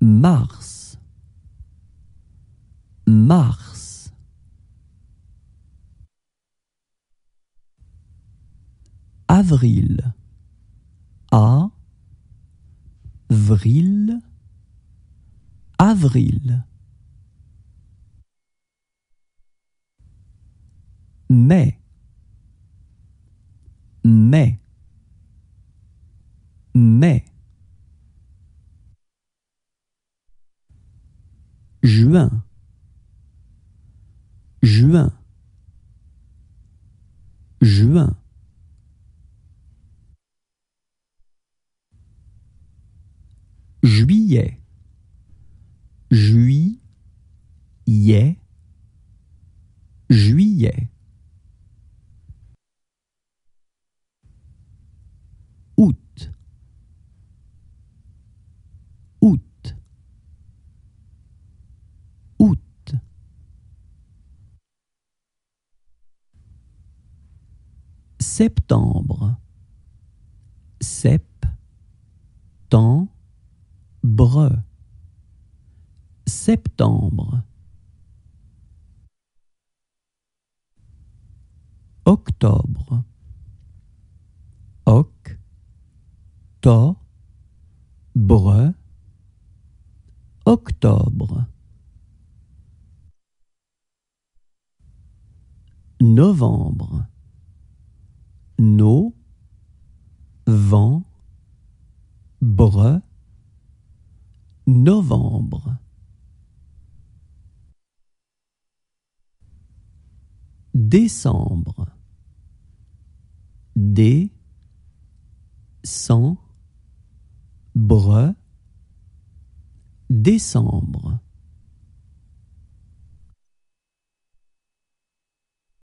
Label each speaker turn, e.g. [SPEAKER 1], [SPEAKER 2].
[SPEAKER 1] Mars, Mars. Avril, A, Vril, Avril. Mai, Mai, Mai. Juin, Juin, Juin. Juillet, Juillet, Juillet. Août, Août, Août. Septembre, Sep, temps, bre. Septembre. Octobre. Oc, to, bre. Octobre. Novembre. Novembre. Décembre. Dé, cent, bre, décembre.